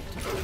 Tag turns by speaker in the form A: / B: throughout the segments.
A: victory.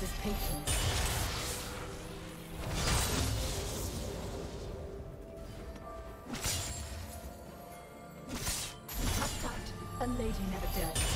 A: His patience. A lady never dares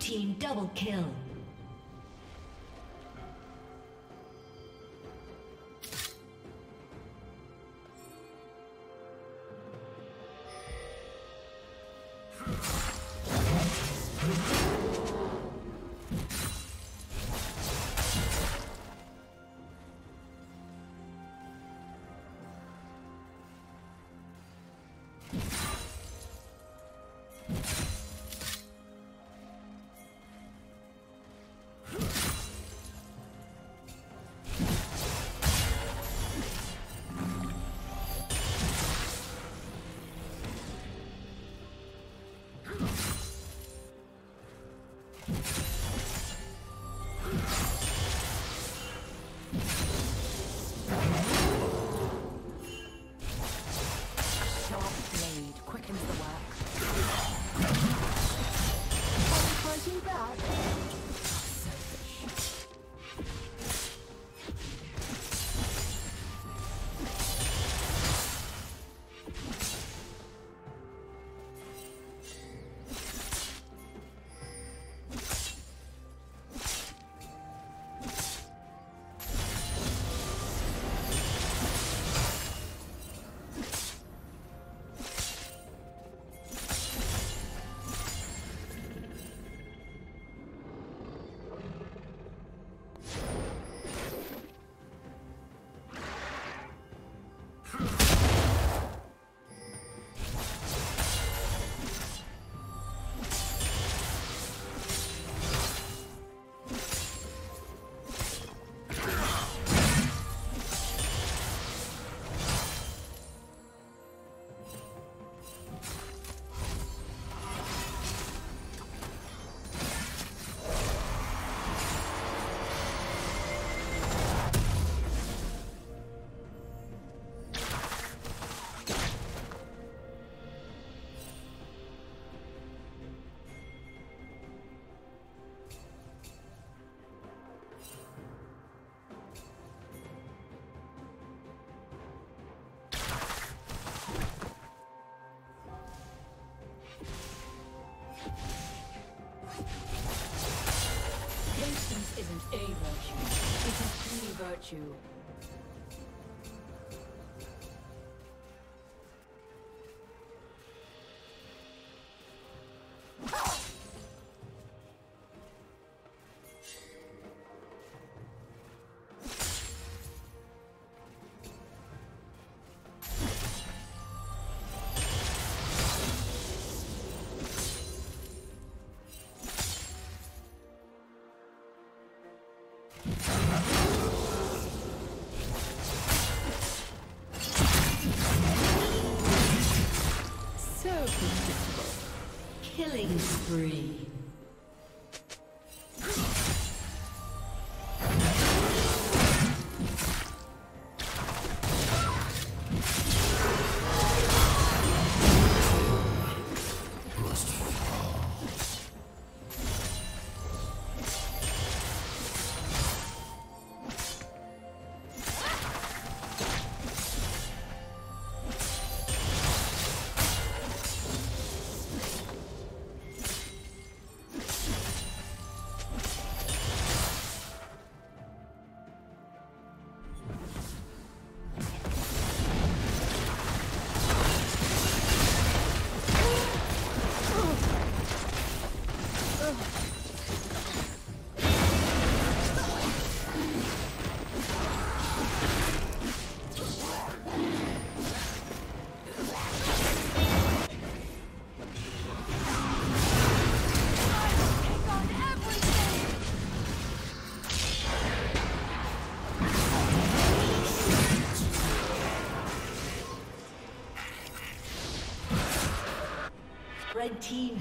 B: team double kill.
A: Patience isn't a virtue, it is the virtue.
B: Killing spree.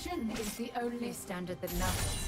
A: Precision is the only standard that matters.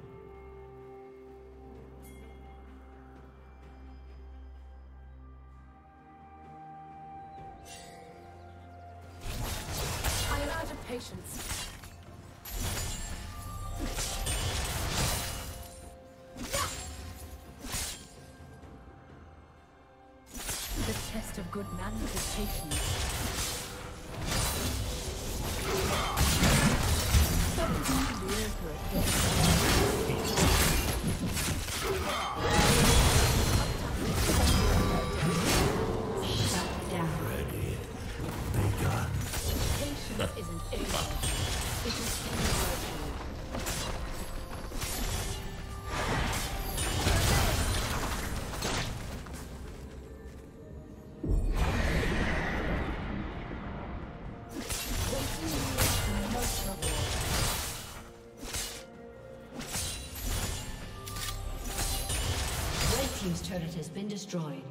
B: Has been destroyed.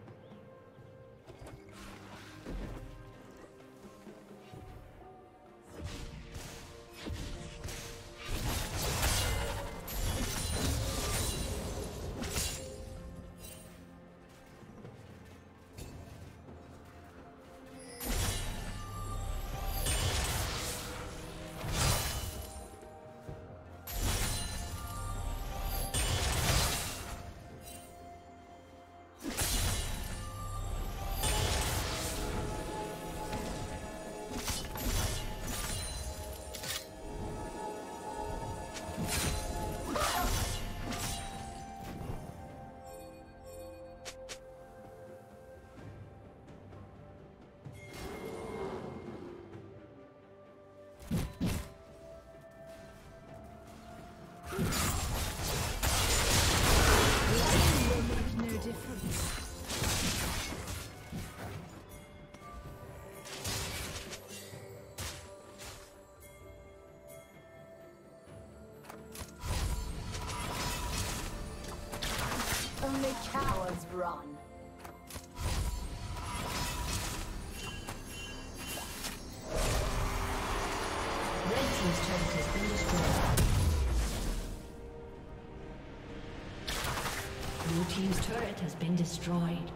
B: Been destroyed.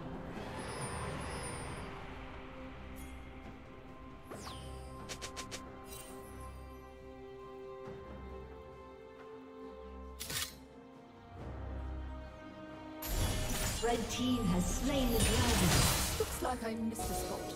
B: Red Team has slain the dragon.
A: Looks like I missed a spot.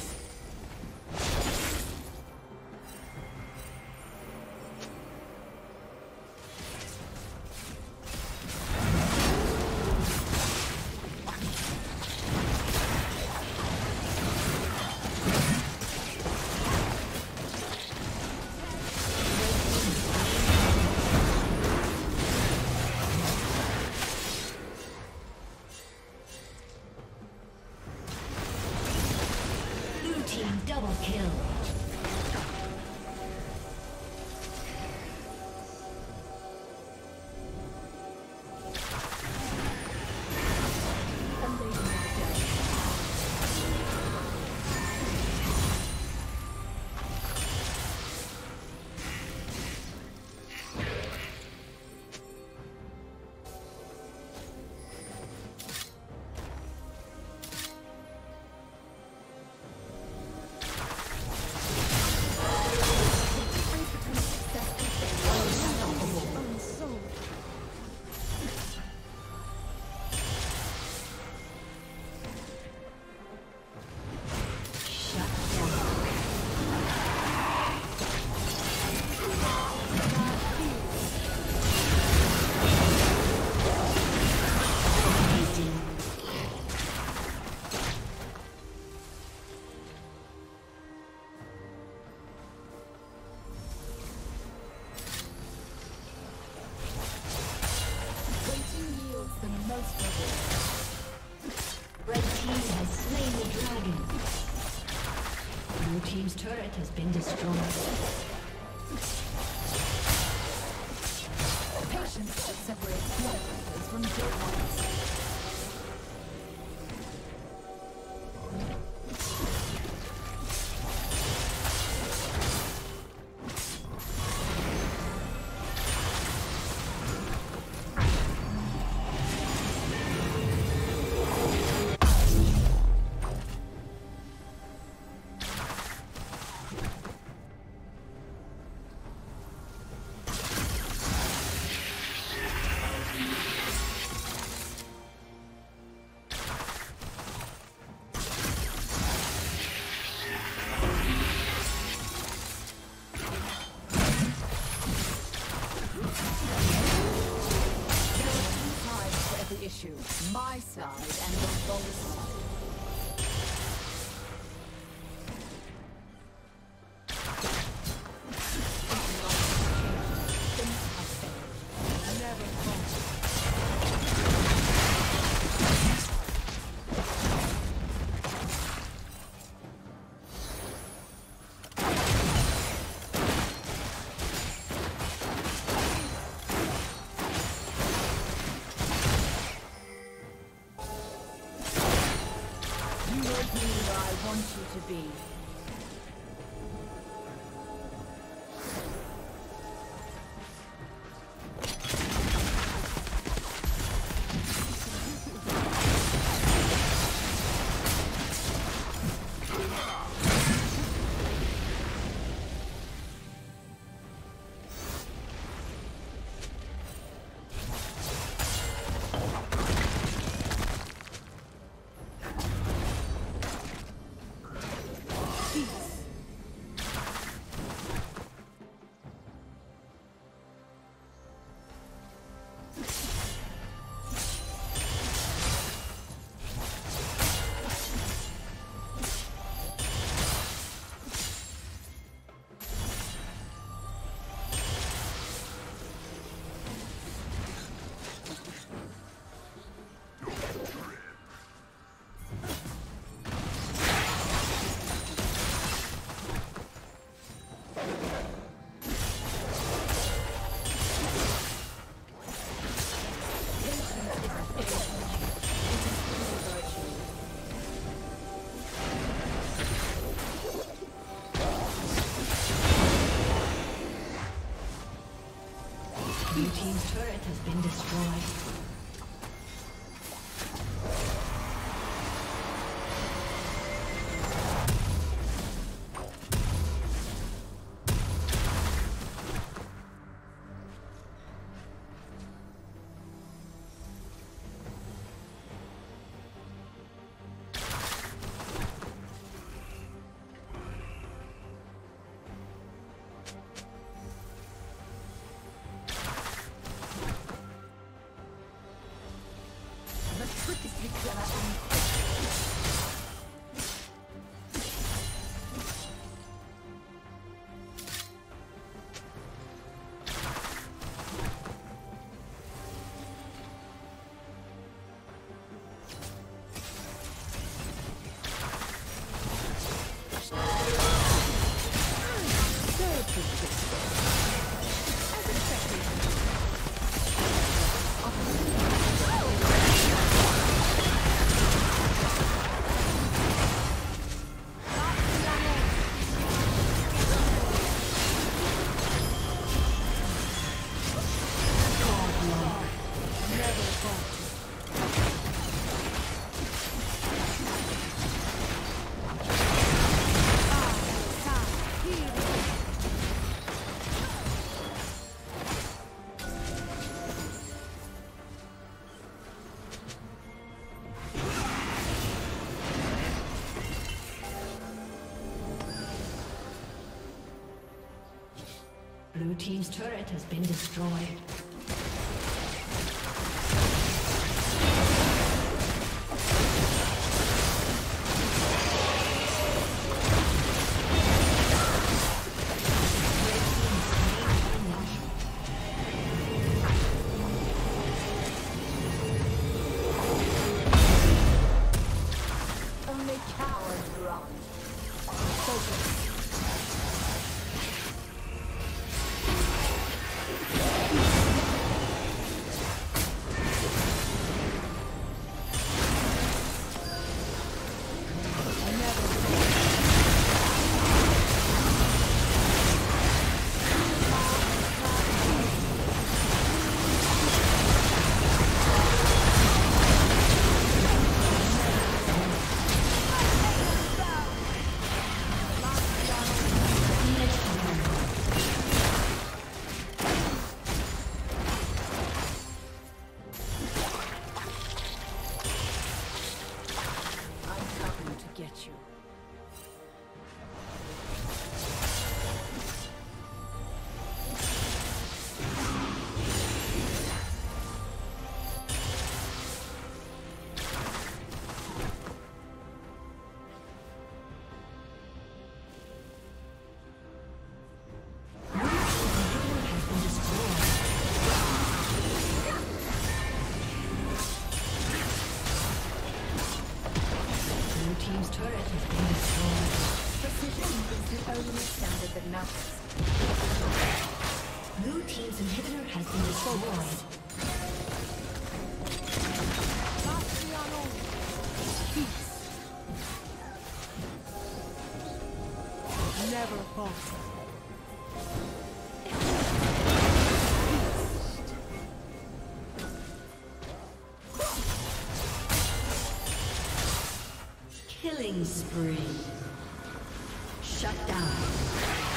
A: Been destroyed.
B: You are who I want you to be. destroyed. team's turret has been destroyed.
A: Only cowards run. Focus.
B: Spree. Shut down.